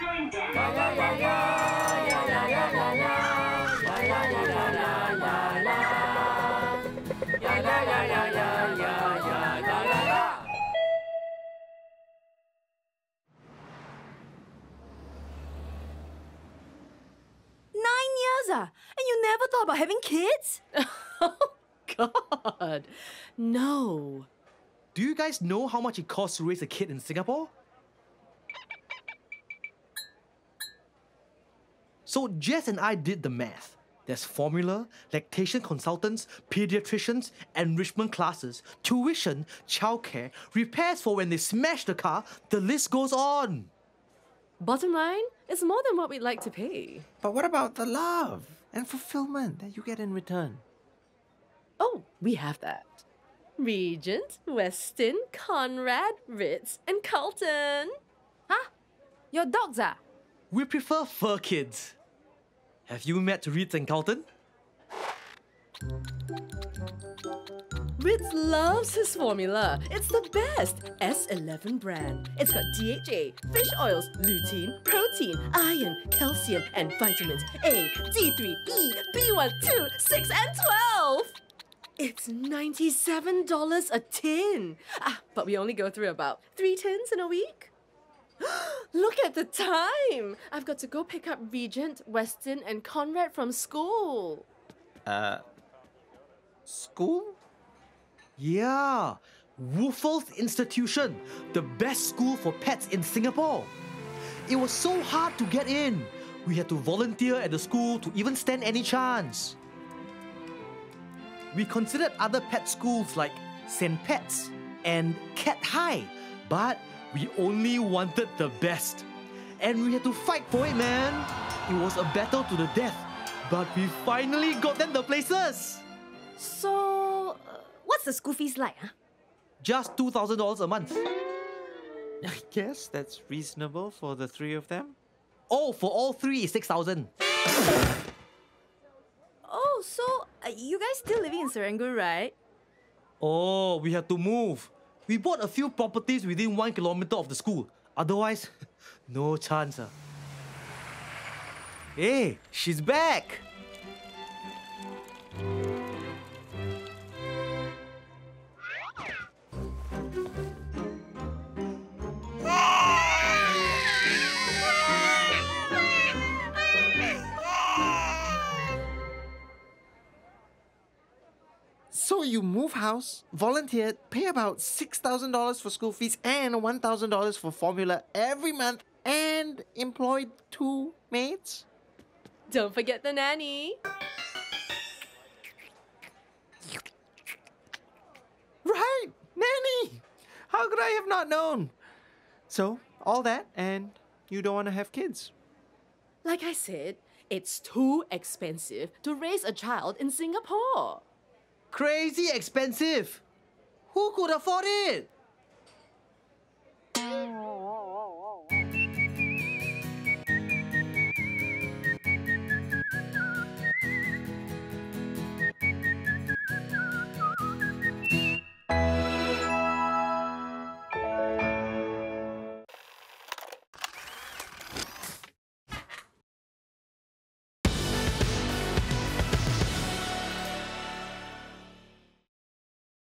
Nine years, ah? And you never thought about having kids? oh, God. No. Do you guys know how much it costs to raise a kid in Singapore? So Jess and I did the math. There's formula, lactation consultants, pediatricians, enrichment classes, tuition, childcare, repairs for when they smash the car, the list goes on. Bottom line, it's more than what we'd like to pay. But what about the love and fulfillment that you get in return? Oh, we have that. Regent, Westin, Conrad, Ritz, and Carlton. Huh? Your dogs, are? We prefer fur kids. Have you met Ritz and Carlton? Ritz loves his formula. It's the best. S11 brand. It's got DHA, fish oils, lutein, protein, iron, calcium, and vitamins A, D3, E, B1, 2, 6, and 12. It's $97 a tin. Ah, but we only go through about three tins in a week. Look at the time! I've got to go pick up Regent, Westin, and Conrad from school. Uh, school? Yeah, Woofles Institution, the best school for pets in Singapore. It was so hard to get in. We had to volunteer at the school to even stand any chance. We considered other pet schools like St. Pets and Cat High, but we only wanted the best. And we had to fight for it, man. It was a battle to the death, but we finally got them the places. So, uh, what's the school fees like, huh? Just $2,000 a month. I guess that's reasonable for the three of them. Oh, for all three is 6000 Oh, so uh, you guys still living in Serangoon, right? Oh, we had to move. We bought a few properties within one kilometer of the school. Otherwise, no chance. ah. Hey, she's back! You move house, volunteered, pay about $6,000 for school fees and $1,000 for formula every month, and employed two maids? Don't forget the nanny. Right, nanny! How could I have not known? So, all that, and you don't want to have kids. Like I said, it's too expensive to raise a child in Singapore. Crazy expensive! Who could afford it?